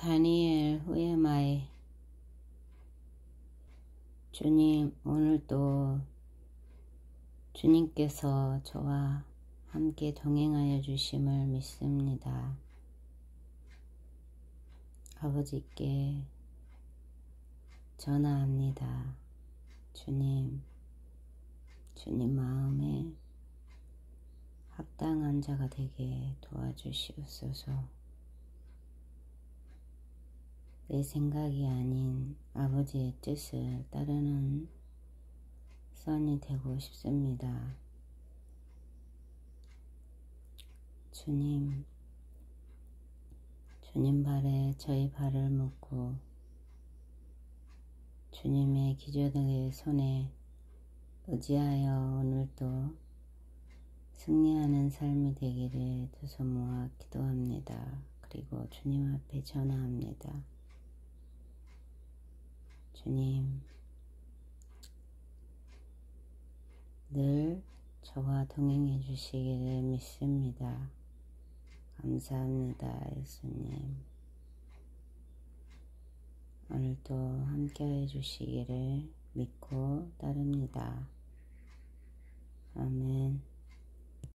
다니엘 후에마에 주님 오늘도 주님께서 저와 함께 동행하여 주심을 믿습니다. 아버지께 전화합니다. 주님, 주님 마음에 합당한 자가 되게 도와주시옵소서. 내 생각이 아닌 아버지의 뜻을 따르는 선이 되고 싶습니다. 주님, 주님 발에 저희 발을 묶고 주님의 기저등의 손에 의지하여 오늘도 승리하는 삶이 되기를 두 손 모아 기도합니다. 그리고 주님 앞에 전화합니다. 주님, 늘 저와 동행해 주시기를 믿습니다. 감사합니다, 예수님. 오늘도 함께 해 주시기를 믿고 따릅니다. 아멘.